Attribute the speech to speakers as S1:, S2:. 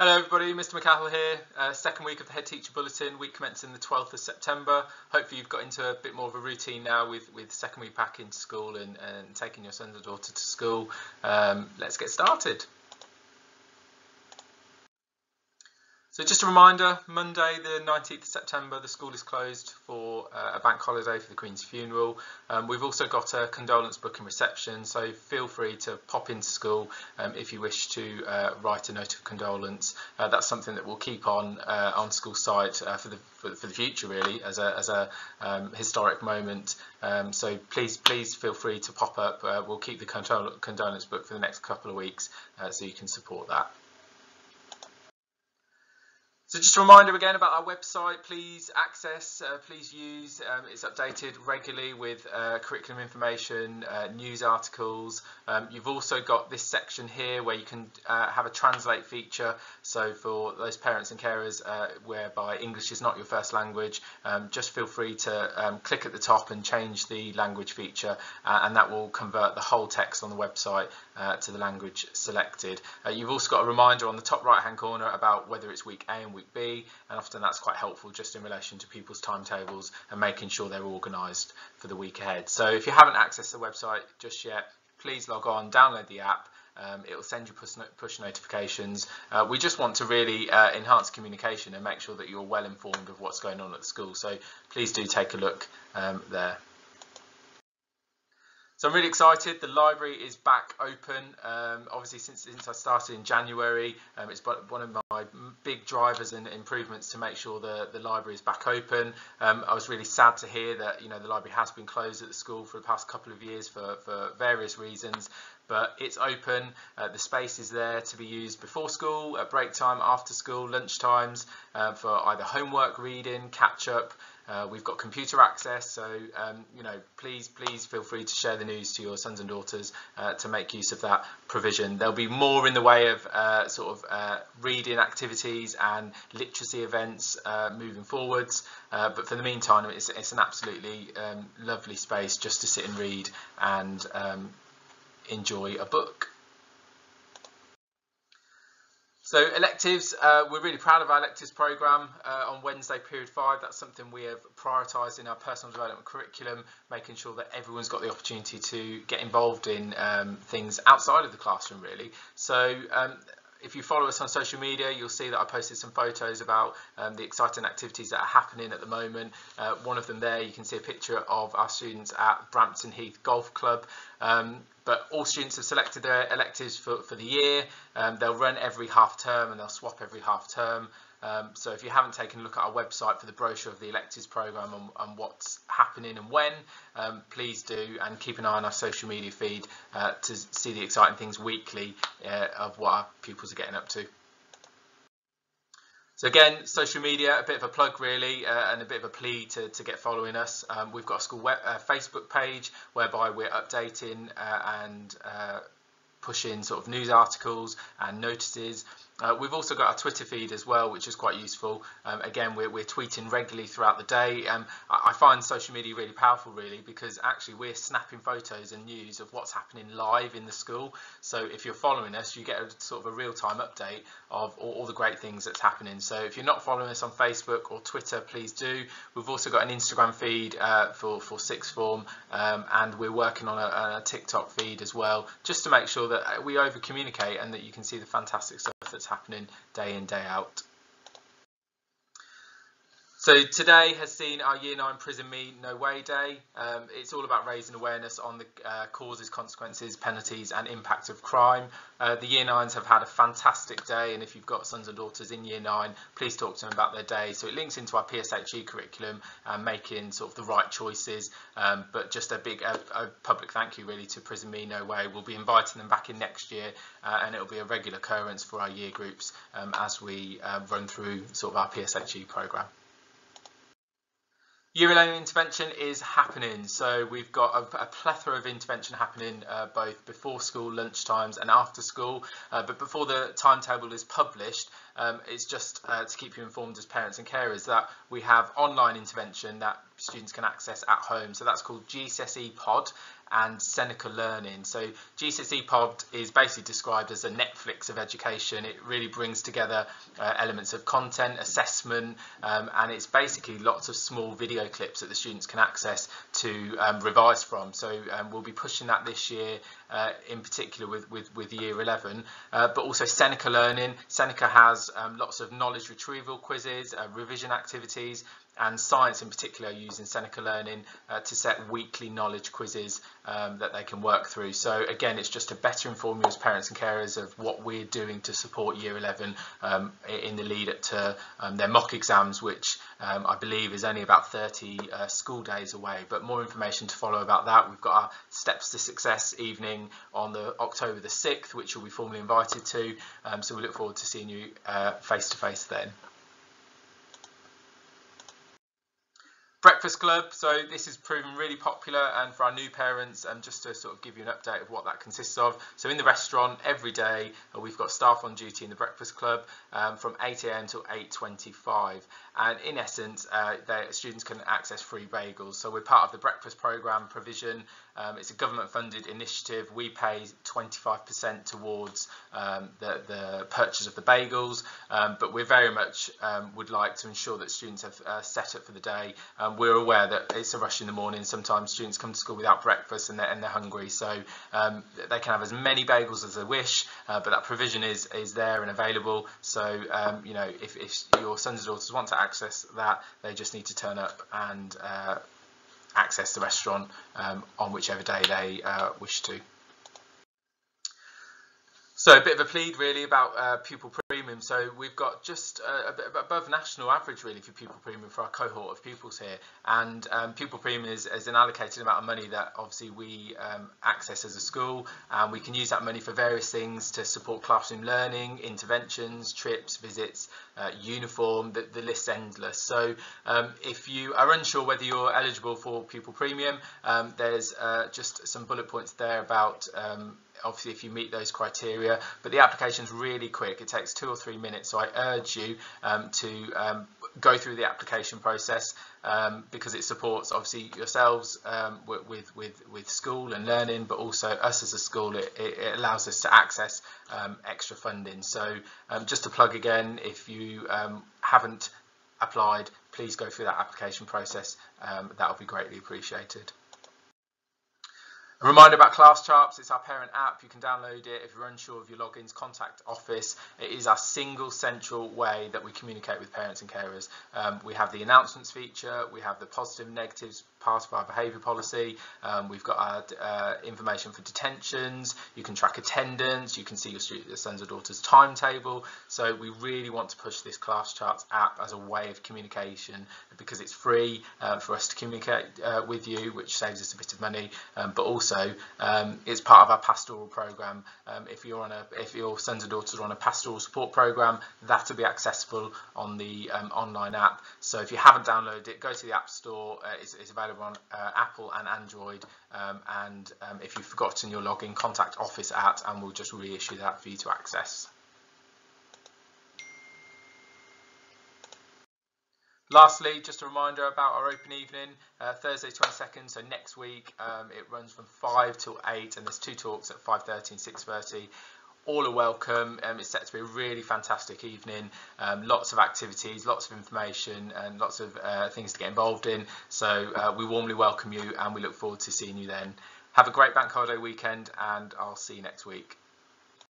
S1: Hello everybody, Mr McCahill here. Uh, second week of the Head Teacher Bulletin, week commencing the 12th of September. Hopefully you've got into a bit more of a routine now with, with second week back into school and, and taking your son or daughter to school. Um, let's get started. So just a reminder, Monday the 19th of September the school is closed for uh, a bank holiday for the Queen's funeral. Um, we've also got a condolence book and reception so feel free to pop into school um, if you wish to uh, write a note of condolence. Uh, that's something that we'll keep on uh, on school site uh, for the for, for, the future really as a, as a um, historic moment um, so please please feel free to pop up uh, we'll keep the condol condolence book for the next couple of weeks so you can support that. So just a reminder again about our website, please access, uh, please use, um, it's updated regularly with uh, curriculum information, uh, news articles. Um, you've also got this section here where you can uh, have a translate feature, so for those parents and carers uh, whereby English is not your first language, um, just feel free to um, click at the top and change the language feature uh, and that will convert the whole text on the website to the language selected. you've also got a reminder on the top right hand corner about whether it's week A and week week B and often that's quite helpful just in relation to people's timetables and making sure they're organised for the week ahead. So if you haven't accessed the website just yet please log on, download the app um, it will send you push, push notifications. Uh, we just want to really uh, enhance communication and make sure that you're well informed of what's going on at the school. So please do take a look um, there. So I'm really excited. The library is back open. Um, obviously, since, since I started in January, um, it's one of my big drivers and improvements to make sure the, the library is back open. Um, I was really sad to hear that you know the library has been closed at the school for the past couple of years for, for various reasons. But it's open. Uh, the space is there to be used before school, at break time, after school, lunch times, uh, for either homework, reading, catch up. Uh, we've got computer access, so um, you know, please, please feel free to share the news to your sons and daughters uh, to make use of that provision. There'll be more in the way of uh, sort of uh, reading activities and literacy events moving forwards, but for the meantime, it's, it's an absolutely um, lovely space just to sit and read and um, enjoy a book. So electives, uh, we're really proud of our electives programme uh, on Wednesday period 5. That's something we have prioritised in our personal development curriculum, making sure that everyone's got the opportunity to get involved in um, things outside of the classroom really. So um, if you follow us on social media, you'll see that I posted some photos about um, the exciting activities that are happening at the moment. Uh, one of them there, you can see a picture of our students at Brampton Heath Golf Club. Um, but all students have selected their electives for, for the year. Um, they'll run every half term and they'll swap every half term. Um, so if you haven't taken a look at our website for the brochure of the electives programme and, and, what's happening and when, um, please do and keep an eye on our social media feed uh, to see the exciting things weekly uh, of what our pupils are getting up to. So again, social media, a bit of a plug really, uh, and a bit of a plea to, to get following us. Um, we've got a school web, uh, Facebook page whereby we're updating uh, and uh, pushing sort of news articles and notices uh, we've also got our Twitter feed as well, which is quite useful. Um, again, we're, we're, tweeting regularly throughout the day. Um, I, I, find social media really powerful, really, because actually we're snapping photos and news of what's happening live in the school. So if you're following us, you get a sort of a real-time update of all, all, the great things that's happening. So if you're not following us on Facebook or Twitter, please do. We've also got an Instagram feed uh, for, for sixth form, um, and we're working on a, a TikTok feed as well, just to make sure that we over-communicate and that you can see the fantastic stuff that's happening day in, day out. So today has seen our Year 9 Prison Me No Way Day. Um, it's all about raising awareness on the uh, causes, consequences, penalties and impact of crime. Uh, the Year 9s have had a fantastic day and if you've got sons and daughters in Year 9, please talk to them about their day. So it links into our PSHE curriculum and making sort of the right choices. Um, but just a big a, a public thank you really to Prison Me No Way. We'll be inviting them back in next year uh, and it'll be a regular occurrence for our year groups um, as we uh, run through sort of our PSHE programme. 11 intervention is happening, so we've got a, a plethora of intervention happening uh, both before school, lunch times and after school, uh, but before the timetable is published, um, it's just uh, to keep you informed as parents and carers that we have online intervention that students can access at home. So that's called GCSE Pod and Seneca Learning. So GCSE Pod is basically described as a Netflix of education. It really brings together uh, elements of content, assessment, um, and it's basically lots of small video clips that the students can access to um, revise from. So um, we'll be pushing that this year, uh, in particular with, with, with Year 11, uh, but also Seneca Learning. Seneca has um, lots of knowledge retrieval quizzes, uh, revision activities, and science in particular using Seneca Learning uh, to set weekly knowledge quizzes um, that they can work through. So again, it's just to better inform you as parents and carers of what we're doing to support Year 11 um, in the lead up to um, their mock exams, which um, I believe is only about 30 uh, school days away. But more information to follow about that. We've got our Steps to Success evening on the October the 6th, which you'll be formally invited to. Um, so we look forward to seeing you uh, face to face then. Brett Breakfast Club, so this has proven really popular and for our new parents and just to sort of give you an update of what that consists of. So in the restaurant every day uh, we've got staff on duty in the Breakfast Club um, from 8am till 8.25 and in essence uh, students can access free bagels. So we're part of the breakfast programme provision um, it's a government funded initiative. We pay 25% towards um, the, the, purchase of the bagels, um, but we very much um, would like to ensure that students have uh, set up for the day. Um, we're aware that it's a rush in the morning. Sometimes students come to school without breakfast and they're, and they're hungry, so um, they can have as many bagels as they wish, uh, but that provision is, is there and available. So, you know, if, if your sons and daughters want to access that, they just need to turn up and uh, access the restaurant um, on whichever day they uh, wish to. So a bit of a plead really about uh, pupil premium. So we've got just uh, a bit above national average really for pupil premium for our cohort of pupils here. And um, pupil premium is, is, an allocated amount of money that obviously we um, access as a school and we can use that money for various things to support classroom learning, interventions, trips, visits, uh, uniform, the, the list's endless. So um, if you are unsure whether you're eligible for pupil premium, um, there's uh, just some bullet points there about um, obviously if you meet those criteria but the application is really quick. It takes two or three minutes so I urge you um, to um, go through the application process um, because it supports obviously yourselves um, with, with, with school and learning but also us as a school. It, it allows us to access um, extra funding. So um, just to plug again if you haven't applied please go through that application process. That will be greatly appreciated. A reminder about Class Charts, it's our parent app, you can download it. If you're unsure of your logins, contact Office. It is our single central way that we communicate with parents and carers. Um, we have the announcements feature, we have the positive and negatives part of our behaviour policy, um, we've got our uh, information for detentions, you can track attendance, you can see your, student, your sons or daughters timetable, so we really want to push this Class Charts app as a way of communication because it's free uh, for us to communicate uh, with you, which saves us a bit of money, um, but also also um, it's part of our pastoral program. Um, if you're on a, if your sons and daughters are on a pastoral support program, that'll be accessible on the um, online app. So if you haven't downloaded it, go to the App Store. Uh, it's, it's, available on uh, Apple and Android. Um, and um, if you've forgotten your login, contact Office at, and we'll just reissue that for you to access. Lastly, just a reminder about our open evening, uh, Thursday 22nd, so next week um, it runs from 5 till 8 and there's two talks at 5.30 and 6.30. All are welcome, um, it's set to be a really fantastic evening, um, lots of activities, lots of information and lots of uh, things to get involved in. So uh, we warmly welcome you and we look forward to seeing you then. Have a great bank holiday weekend and I'll see you next week.